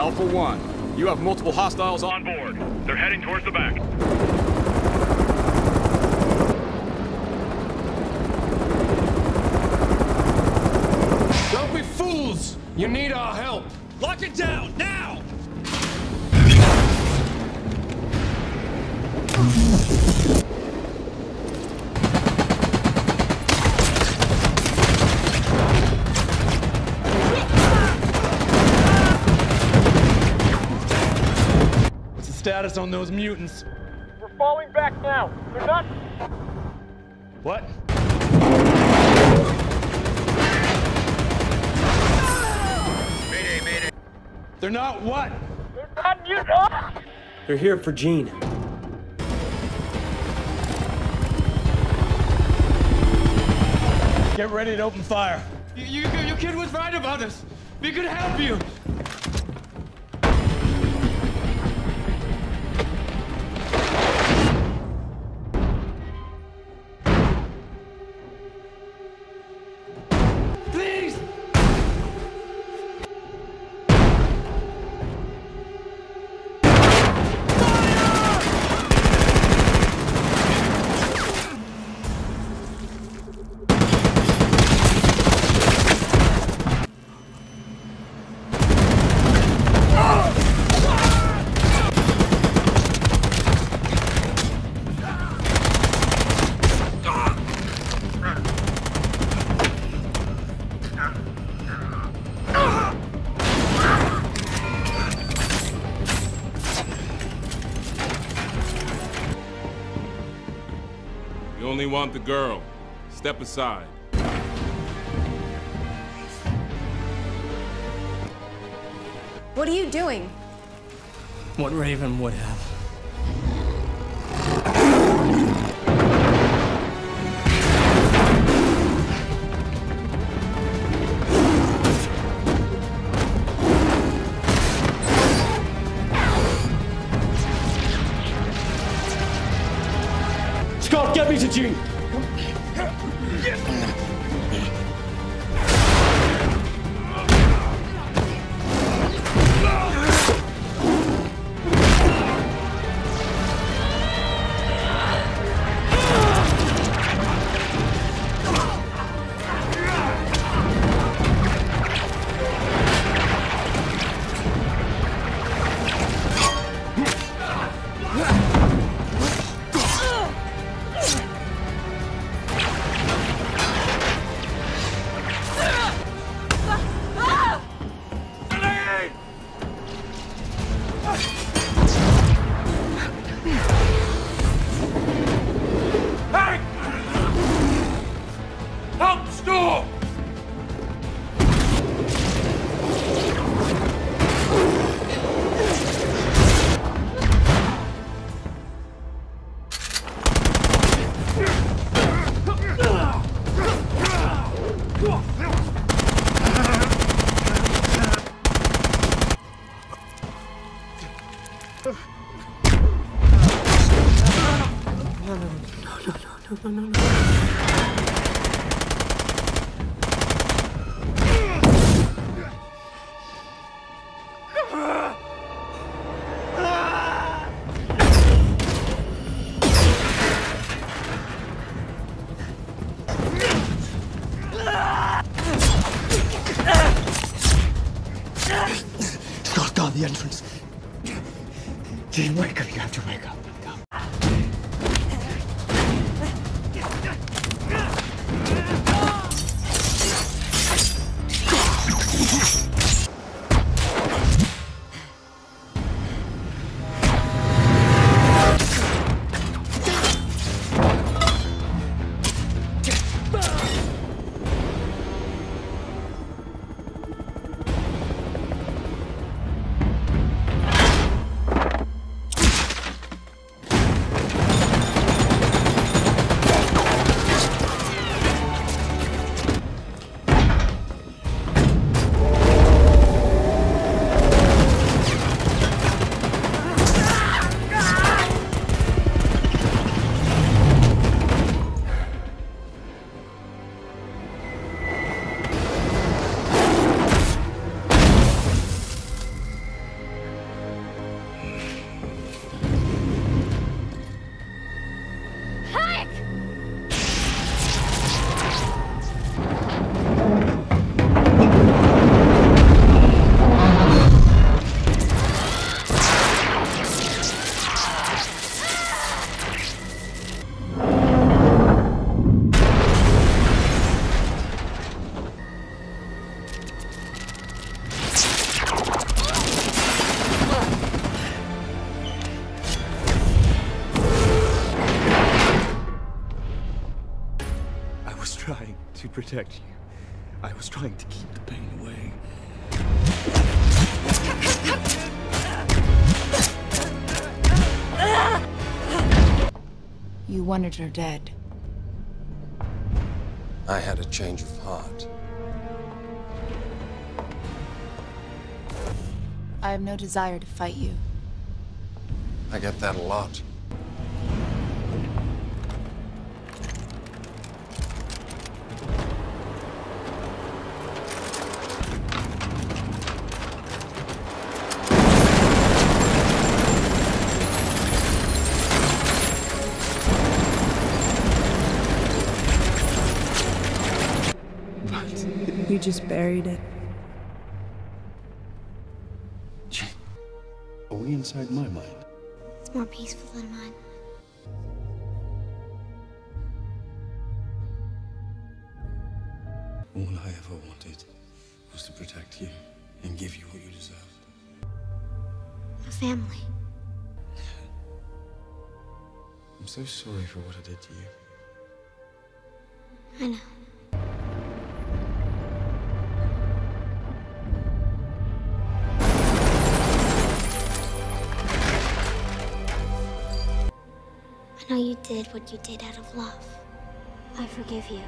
Alpha 1, you have multiple hostiles on board. They're heading towards the back. Don't be fools! You need our help! Lock it down, now! Status on those mutants? We're falling back now. They're not. What? Mayday, mayday. They're not what? They're not mute. Ah! They're here for Jean. Get ready to open fire. You, you, your kid was right about us. We could help you. Only want the girl. Step aside. What are you doing? What Raven would have. Get me to Jean! Scott, guard the entrance. Jean, wake up. You have to. Wake up. Protect you. I was trying to keep the pain away. You wanted her dead. I had a change of heart. I have no desire to fight you. I get that a lot. You just buried it. Are we inside my mind. It's more peaceful than mine. All I ever wanted was to protect you and give you what you deserved. A family. I'm so sorry for what I did to you. I know. Know you did what you did out of love. I forgive you.